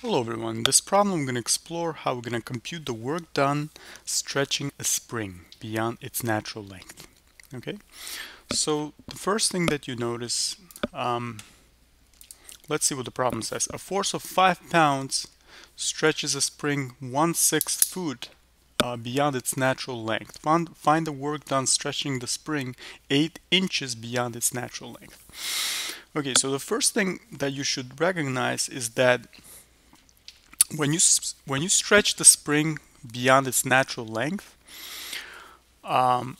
Hello everyone, in this problem I'm going to explore how we're going to compute the work done stretching a spring beyond its natural length. Okay, so the first thing that you notice, um, let's see what the problem says. A force of 5 pounds stretches a spring 1 6th foot uh, beyond its natural length. Find, find the work done stretching the spring 8 inches beyond its natural length. Okay, so the first thing that you should recognize is that when you when you stretch the spring beyond its natural length, um,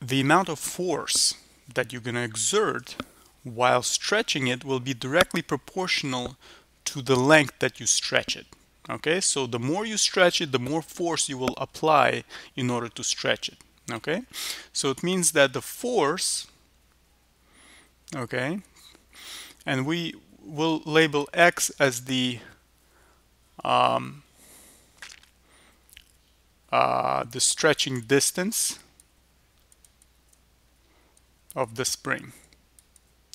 the amount of force that you're going to exert while stretching it will be directly proportional to the length that you stretch it. Okay, so the more you stretch it, the more force you will apply in order to stretch it. Okay, so it means that the force, okay, and we will label x as the um, uh, the stretching distance of the spring.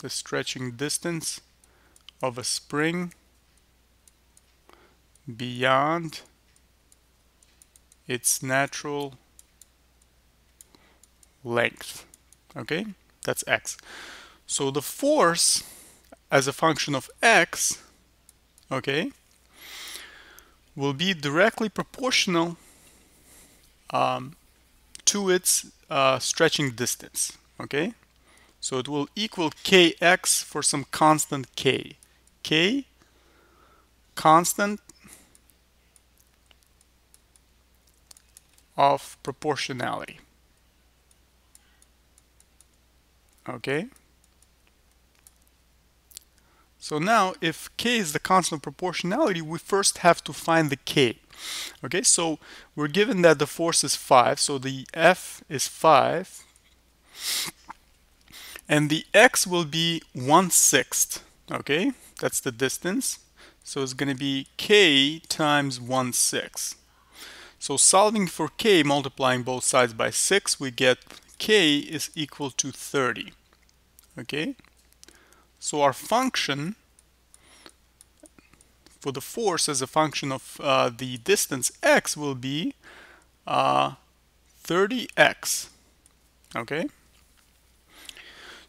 The stretching distance of a spring beyond its natural length. Okay, that's x. So the force as a function of x, okay, will be directly proportional um, to its uh, stretching distance. Okay, so it will equal kx for some constant k. k constant of proportionality. Okay. So now if k is the constant of proportionality, we first have to find the k. Okay, so we're given that the force is 5, so the F is 5. And the x will be 1 sixth. Okay, that's the distance. So it's going to be k times 1 sixth. So solving for k, multiplying both sides by 6, we get k is equal to 30. Okay. So our function for the force as a function of uh, the distance x will be uh, 30x. Okay.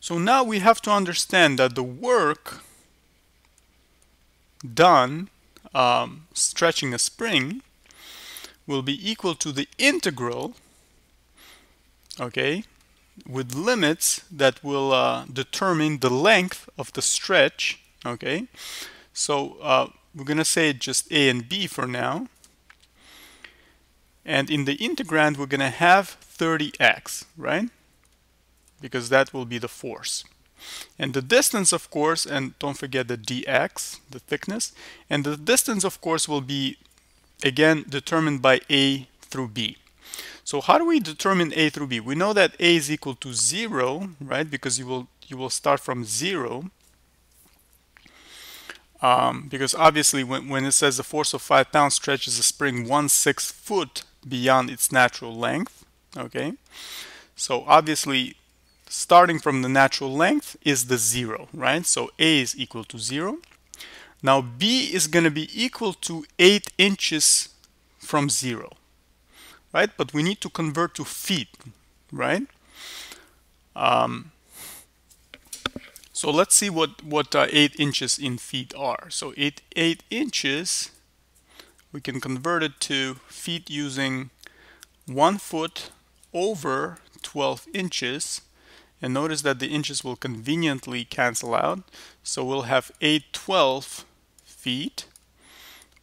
So now we have to understand that the work done um, stretching a spring will be equal to the integral okay with limits that will uh, determine the length of the stretch okay? So uh, we're gonna say just a and b for now. And in the integrand we're gonna have 30x right? Because that will be the force. And the distance of course and don't forget the dx the thickness. And the distance of course will be again determined by a through b so how do we determine A through B? We know that A is equal to zero, right? Because you will you will start from zero. Um, because obviously when, when it says the force of five pounds stretches a spring one sixth foot beyond its natural length, okay? So obviously starting from the natural length is the zero, right? So A is equal to zero. Now B is going to be equal to 8 inches from zero right? But we need to convert to feet, right? Um, so let's see what, what uh, 8 inches in feet are. So 8, 8 inches, we can convert it to feet using 1 foot over 12 inches. And notice that the inches will conveniently cancel out. So we'll have 812 feet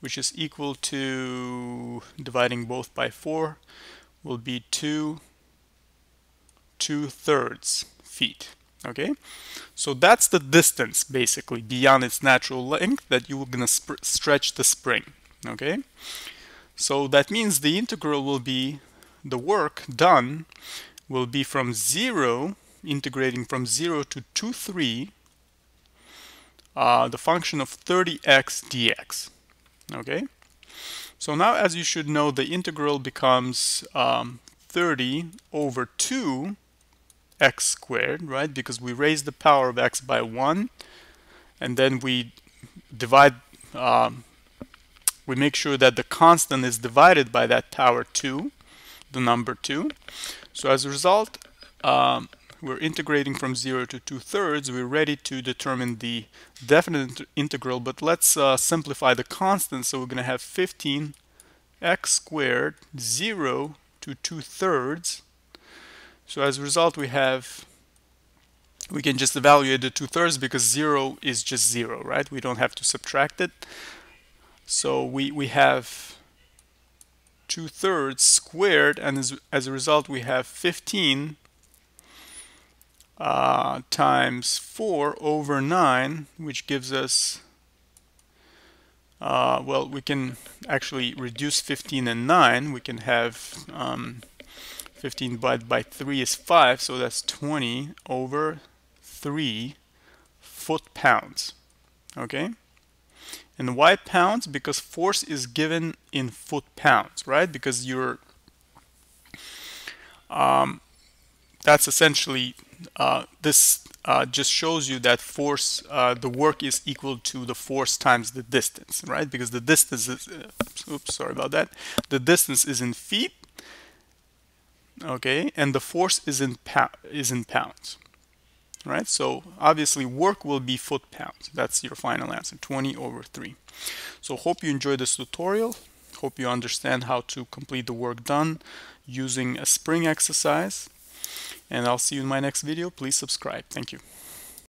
which is equal to dividing both by 4 will be 2 2 thirds feet okay? So that's the distance basically beyond its natural length that you are going to stretch the spring okay? So that means the integral will be the work done will be from 0 integrating from 0 to 2 3 uh, the function of 30x dx okay so now as you should know the integral becomes um, 30 over 2 x squared right because we raise the power of x by 1 and then we divide um, we make sure that the constant is divided by that power 2, the number 2. So as a result, um, we're integrating from 0 to 2 thirds. We're ready to determine the definite integral, but let's uh, simplify the constant. So we're going to have 15 x squared 0 to 2 thirds. So as a result, we have we can just evaluate the 2 thirds because 0 is just 0, right? We don't have to subtract it. So we, we have 2 thirds squared, and as, as a result, we have 15 uh, times 4 over 9, which gives us, uh, well, we can actually reduce 15 and 9. We can have um, 15 divided by 3 is 5, so that's 20 over 3 foot-pounds. Okay? And why pounds? Because force is given in foot-pounds, right? Because you're um, that's essentially uh, this uh, just shows you that force uh, the work is equal to the force times the distance right? Because the distance is uh, oops sorry about that. The distance is in feet okay? And the force is in is in pounds right? So obviously work will be foot pounds that's your final answer 20 over 3 so hope you enjoyed this tutorial. Hope you understand how to complete the work done using a spring exercise and I'll see you in my next video. Please subscribe. Thank you.